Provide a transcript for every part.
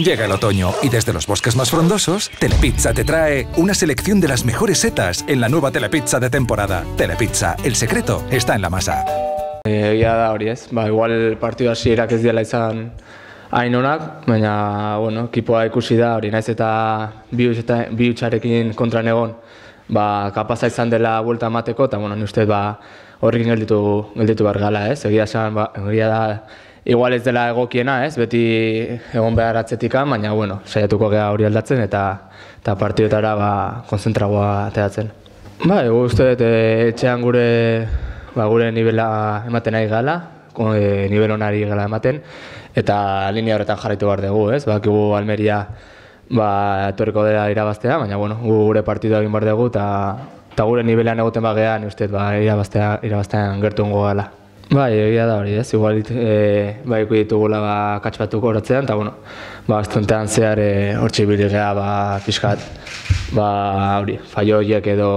Llega el otoño y desde los bosques más frondosos, Telepizza te trae una selección de las mejores setas en la nueva Telepizza de temporada. Telepizza, el secreto está en la masa. Egia da hori ez, ba, igual partidu hasierak ez diela izan hain onak, baina bueno, ekipoa ikusi da hori naiz eta bi huts eta bi hutsarekin kontra egon, ba, kapaza izan dela vuelta emateko eta bueno, ni uste ba, horrekin gelditu, gelditu behar gala ez, egia, esan, ba, egia da igual ez dela egokiena ez, beti egon behar atzetikan, baina bueno, saiatuko gea hori aldatzen eta eta partidetara ba, konzentragoa ateratzen. Ba, egu uste dut eh, etxean gure ba, gure nivela ematen ari gala, e, nivel onari gala ematen, eta linea horretan jarraitu behar dugu, ez? Bakigu Almeria ba, etorriko dela irabaztea, baina bueno, gu gure partidua egin behar dugu, eta eta gure nivelean egoten bagean, uste ba, irabaztea, irabaztean gertu ongo gala. Bai, egia da hori, ez? Igual e, bai ditugula ba akats batzuk horatzean eta bueno, ba astentean zehar eh hortzi ibili gea ba pixkat ba hori, fallo horiek edo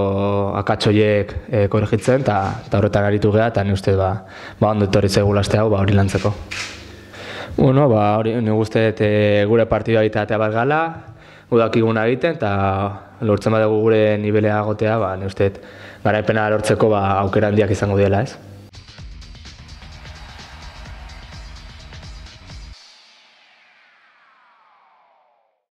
akats horiek e, korregitzen eta eta horretan aritu gea eta ni uste ba ba ondo etorri zaigula hau ba hori lantzeko. Bueno, ba hori ni uste e, gure partidua egitatea bat gala, udakiguna egiten eta lortzen badugu gure nibelea egotea, ba ni uste garaipena lortzeko ba aukera handiak izango diela, ez?